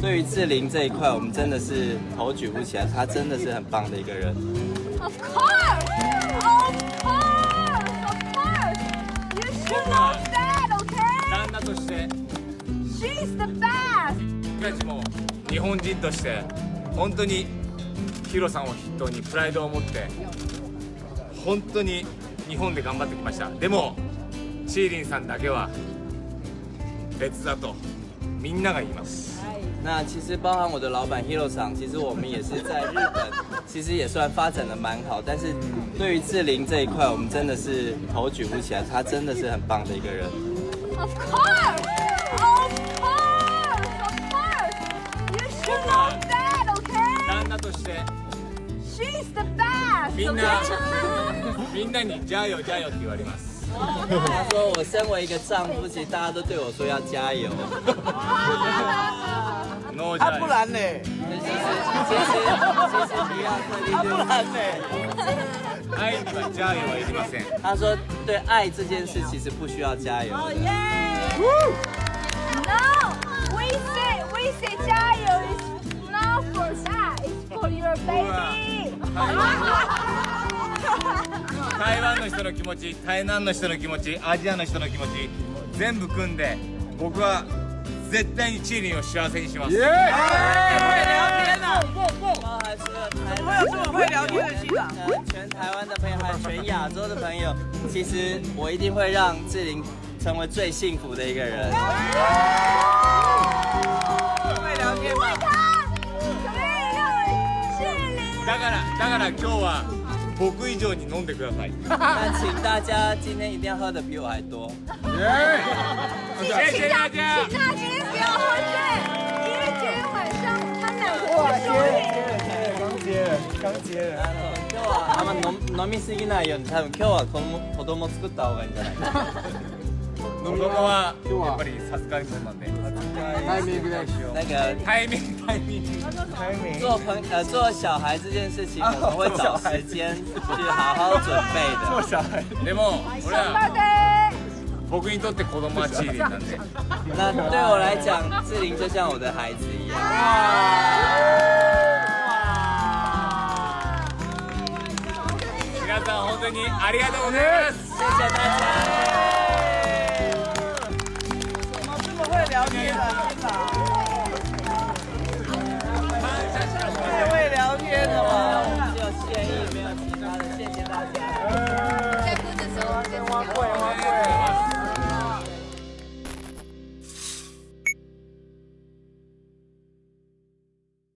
对于志玲这一块，我们真的是头举不起来，她真的是很棒的一个人。Of course! Of course! Of course! You should know that, okay? 旦那として She's the best! 僕たちも日本人として本当にヒロさんを筆頭にプライドを持って本当に日本で頑張ってきましたでもチーリンさんだけは別だとみんなが言います那其实包含我的老板 Hero 厂，其实我们也是在日本，其实也算发展的蛮好。但是对于志玲这一块，我们真的是头举不起来，她真的是很棒的一个人。Of course! Of course! Of course! You should know that, okay? 旦那として She's the best! みんなみんなに「じゃあよじゃあよ」って言われます他说我身为一个丈夫，其实大家都对我说要加油。ノーじゃあよ然呢？其实其实其实不要特地就是然呢？愛には「じゃあよ」はいりません他说对爱这件事其实不需要加油。 Oh, yay! 台湾の人の気持ち台南の人の気持ちアジアの人の気持ち全部組んで僕は絶対にチーリンを幸せにします。包含所有台湾这么会聊天的系长。呃全台湾的朋友，还有全亚洲的朋友，其实我一定会让志玲成为最幸福的一个人。会聊天吗？だからだから今日は僕以上に飲んでください。那请大家今天一定要喝的比我还多。谢谢大家。请他今天不要喝醉，因为今天晚上他今日はあんま飲飲みすぎないように多分今日は子供子供作った方がいいんじゃないかな。子供はやっぱり授かり物なんでタイミングでし个タイミングタイミングタイミング。做朋呃做小孩这件事情，我们会找时间去好好准备的。小孩。でも俺干は杯！僕にとって子供はチーリンなんで那对我来讲，志玲就像我的孩子一样。皆さん本当にありがとうございます谢谢大家。谢谢大家。再哭，